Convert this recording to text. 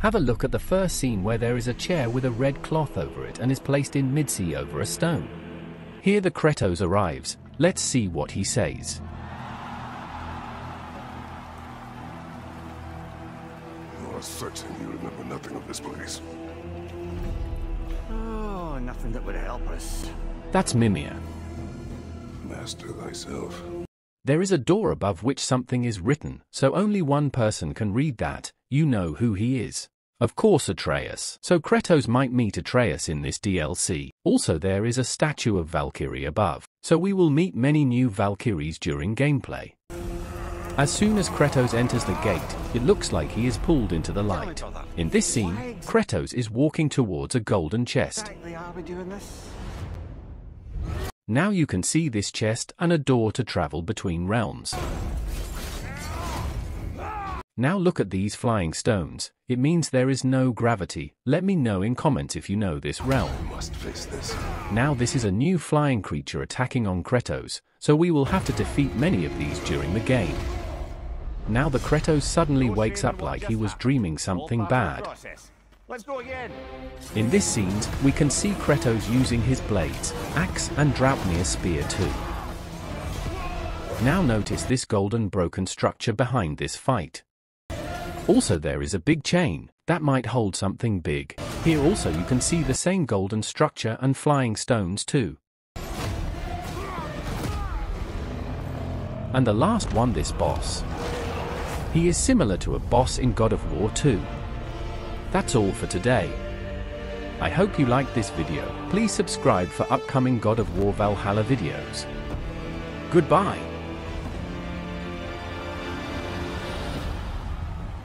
Have a look at the first scene where there is a chair with a red cloth over it and is placed in mid-sea over a stone. Here the Kratos arrives, let's see what he says. You are certain you remember nothing of this place? Oh, nothing that would help us. That's Mimir. Master thyself. There is a door above which something is written, so only one person can read that, you know who he is. Of course Atreus. So Kratos might meet Atreus in this DLC. Also there is a statue of Valkyrie above, so we will meet many new Valkyries during gameplay. As soon as Kratos enters the gate, it looks like he is pulled into the light. In this scene, Kratos is walking towards a golden chest. Now you can see this chest and a door to travel between realms. Now look at these flying stones, it means there is no gravity, let me know in comments if you know this realm. We must face this. Now this is a new flying creature attacking on Kratos, so we will have to defeat many of these during the game. Now the Kratos suddenly wakes up like he was dreaming something bad. Let's go again. In this scene, we can see Kratos using his blades, axe and Draupnir spear too. Now notice this golden broken structure behind this fight. Also there is a big chain, that might hold something big. Here also you can see the same golden structure and flying stones too. And the last one this boss. He is similar to a boss in God of War 2. That's all for today. I hope you liked this video, please subscribe for upcoming God of War Valhalla videos. Goodbye.